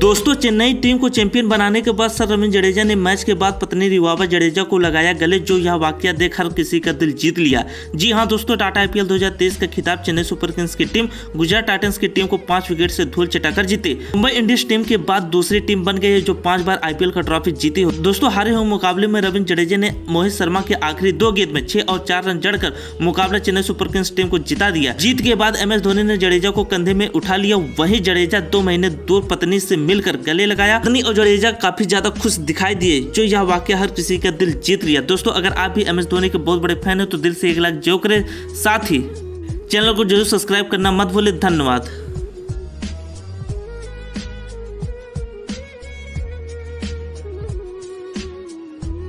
दोस्तों, चेन्नई टीम को चैंपियन बनाने के बाद सर रविंद्र जडेजा ने मैच के बाद पत्नी रिवाबा जडेजा को लगाया गले, जो यह वाक्य देख हर किसी का दिल जीत लिया। जी हाँ दोस्तों, टाटा आईपीएल 2023 का खिताब चेन्नई सुपर किंग्स की टीम, गुजरात टाइटंस की टीम को पाँच विकेट से धूल चटाकर जीते। मुंबई इंडियंस टीम के बाद दूसरी टीम बन गई है, जो पाँच बार आईपीएल का ट्रॉफी जीती हो। दोस्तों, हारे हुए मुकाबले में रविंद्र जडेजा ने मोहित शर्मा के आखिरी दो गेंद में छह और चार रन जड़कर मुकाबला चेन्नई सुपर किंग्स टीम को जिता दिया। जीत के बाद एम एस धोनी ने जडेजा को कंधे में उठा लिया। वही जडेजा दो महीने दूर पत्नी से मिलकर गले लगाया। अग्नि और जडेजा काफ़ी ज़्यादा खुश दिखाई दिए, जो यह वाक्य हर किसी का दिल जीत लिया दोस्तों, अगर आप भी एम एस धोनी के बहुत बड़े फ़ैन है तो दिल से एक लाख जो करे। साथ ही, चैनल को ज़रूर सब्सक्राइब करना मत भूले। धन्यवाद।